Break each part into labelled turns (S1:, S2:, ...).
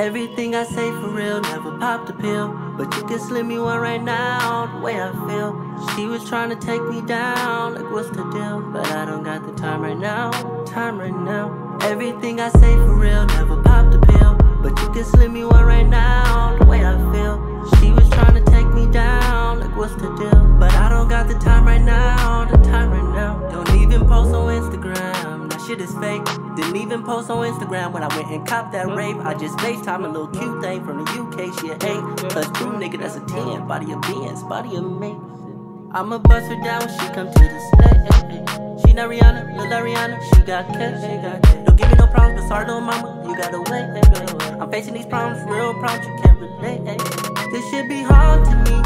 S1: Everything I say for real, never popped a pill. But you can slip me one right now, the way I feel. She was trying to take me down, like what's the deal? But I don't got the time right now, time right now. Everything I say for real, never popped a pill. But you can slip me one right now, the way I feel. She was trying to take me down, like what's the deal? But I don't got the time right now, the time right now. Don't even post on shit is fake. Didn't even post on Instagram when I went and copped that Wraith. I just FaceTime a little cute thing from the UK, she a 8. Plus true nigga, that's a 10. Body of Benz, body of me. I'ma bust her down when she come to the stage. She not Rihanna, little Rihanna, she got cash, she got. Don't give me no problems, but sorry little mama, you gotta wait. I'm facing these problems, real problems, you can't relate. This shit be hard to me,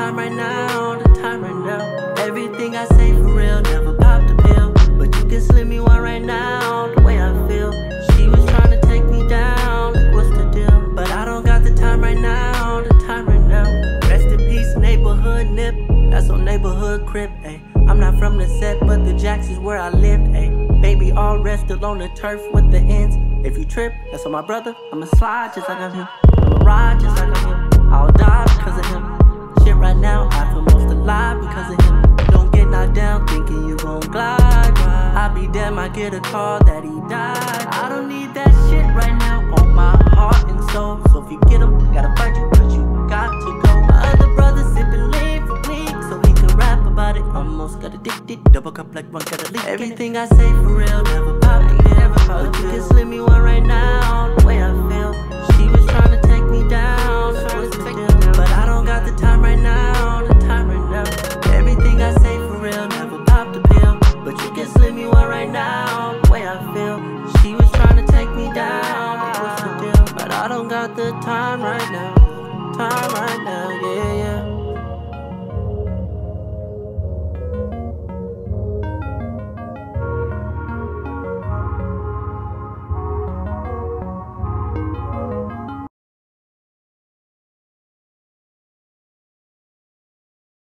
S1: time right now, the time right now. Everything I say for real, never popped a pill. But you can slip me one right now, the way I feel. She was trying to take me down, like what's the deal? But I don't got the time right now, the time right now. Rest in peace, neighborhood nip. That's on neighborhood crib, ayy. I'm not from the set, but the jacks is where I lived, ayy. Baby, all rested on the turf with the ends. If you trip, that's on my brother. I'ma slide just like I'm him. I'ma ride just I get a call that he died. I don't need that shit right now on my heart and soul. So if you get him, gotta fight you, but you got to go. My other brother sipping lean for weeks, so he can rap about it. Almost got addicted, double cup like one got a leak. Everything I say for real, never pop a pill. But you can slip me one right I don't got the time right now. Time right now, yeah, yeah.